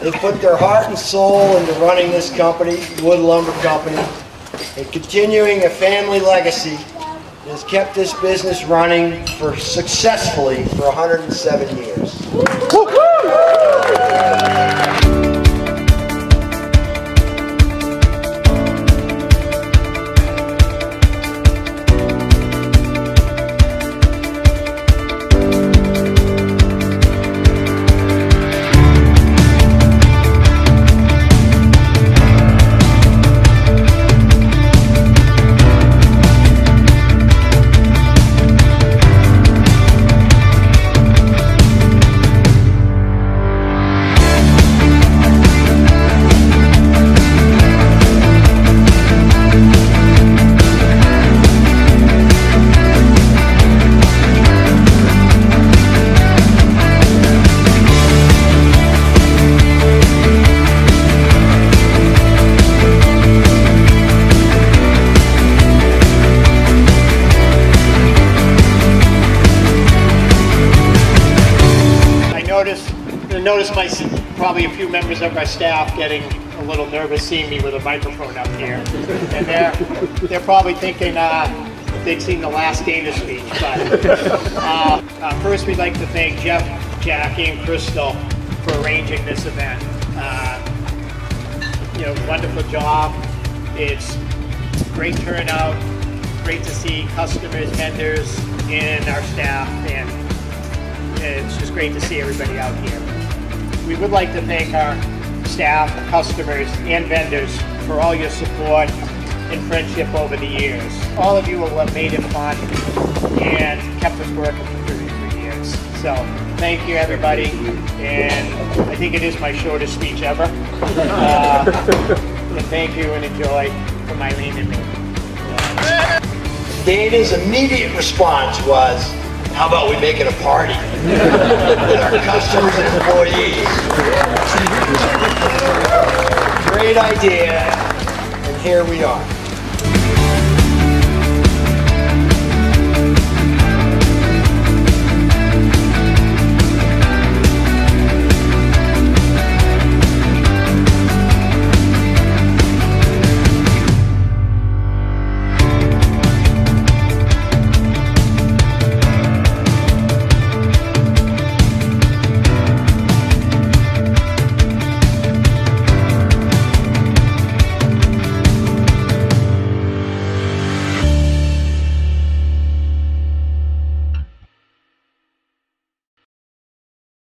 They put their heart and soul into running this company, Wood Lumber Company, and continuing a family legacy that has kept this business running for successfully for 107 years. I noticed, I my, probably a few members of my staff getting a little nervous seeing me with a microphone up here. And they're, they're probably thinking, uh, they've seen the last Dana speech, but, uh, uh, first we'd like to thank Jeff, Jackie, and Crystal for arranging this event. Uh, you know, wonderful job. It's great turnout, great to see customers, vendors, and our staff, and it's just great to see everybody out here. We would like to thank our staff, customers, and vendors for all your support and friendship over the years. All of you have made it fun and kept us working for 33 years. So thank you, everybody. And I think it is my shortest speech ever. Uh, and thank you and enjoy from Eileen and me. Dana's immediate response was, how about we make it a party with our customers and employees? Great idea, and here we are.